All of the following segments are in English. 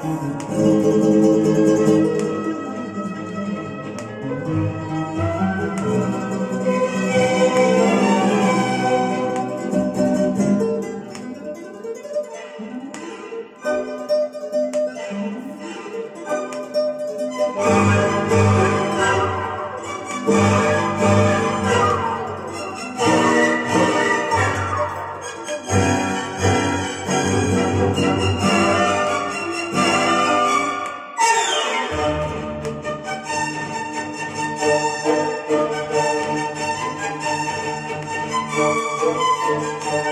through Música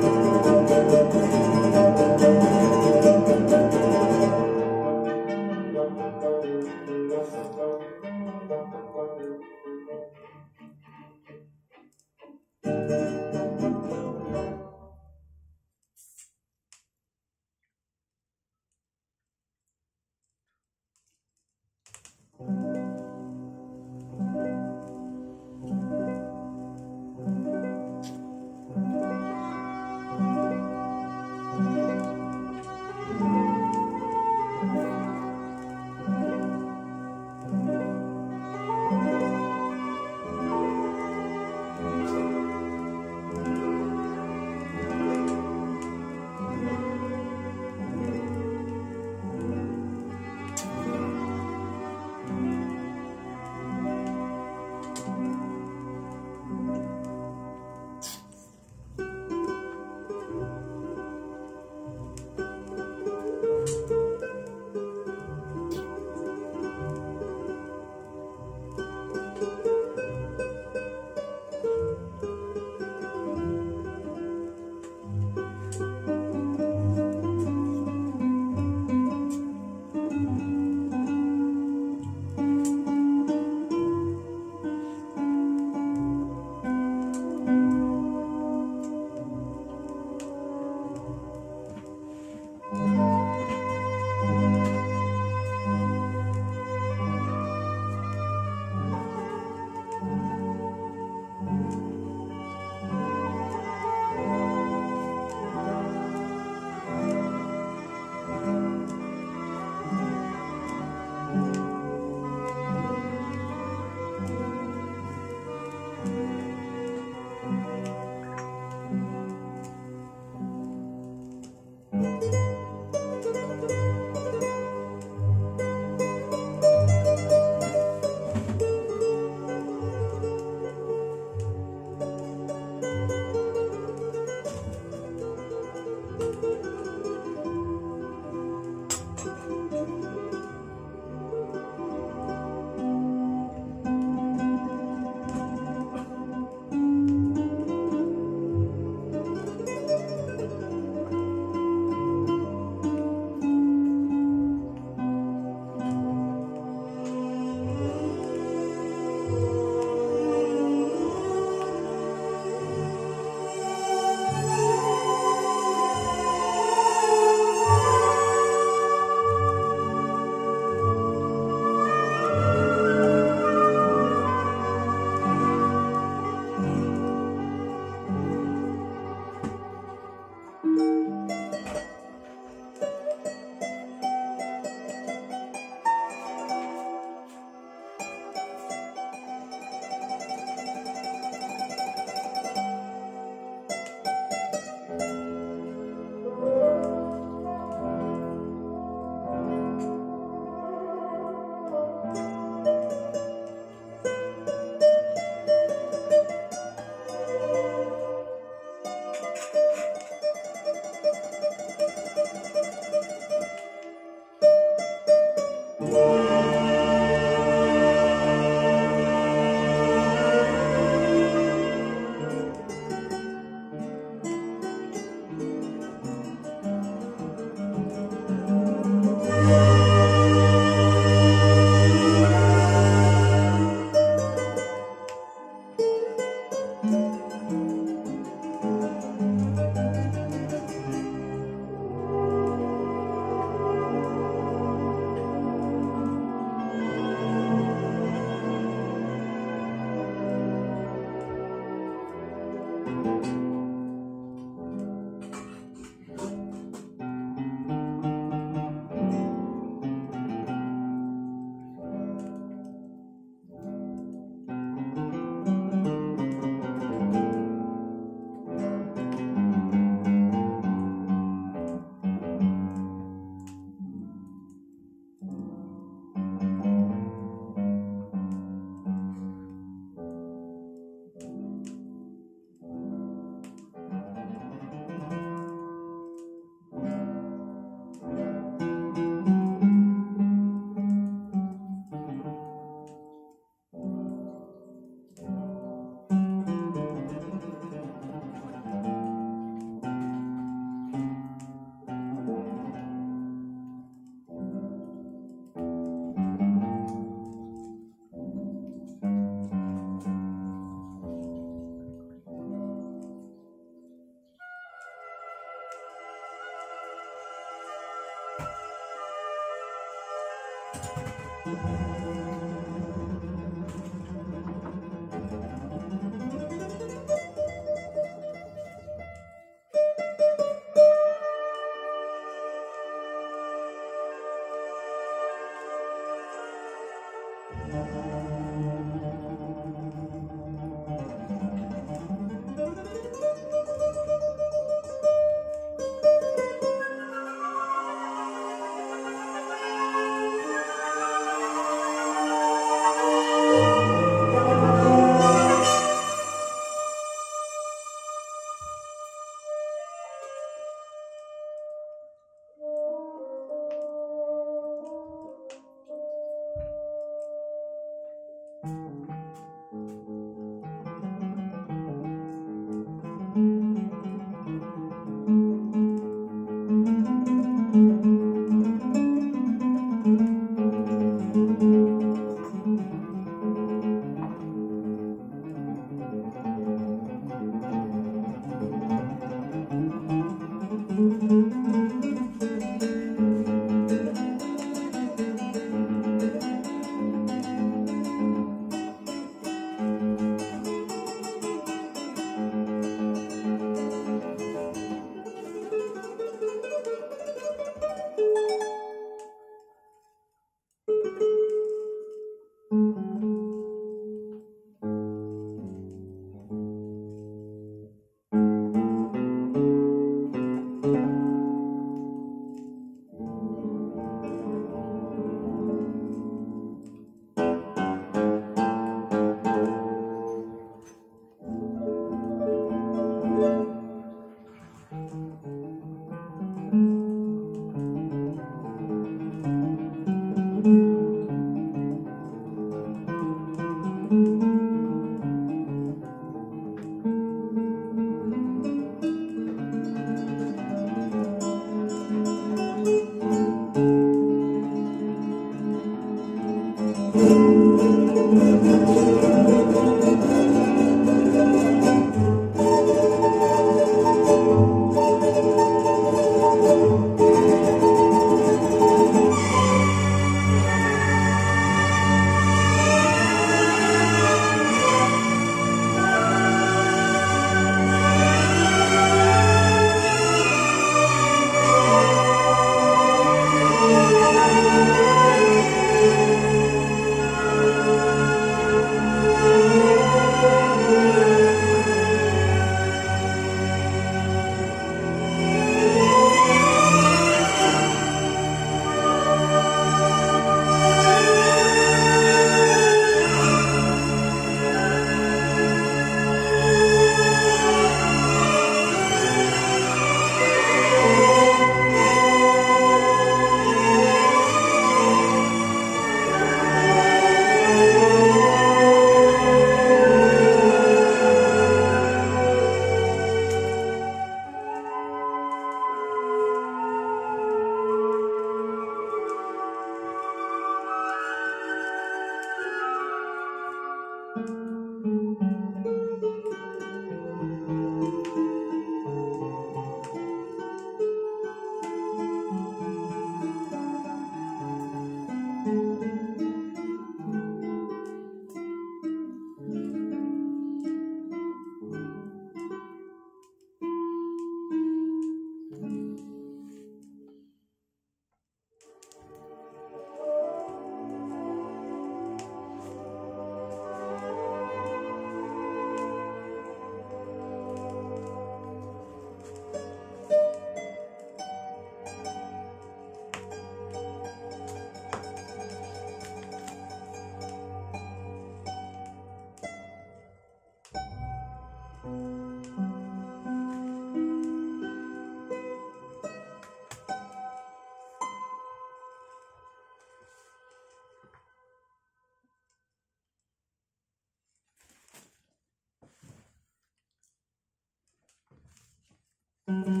Mm-hmm.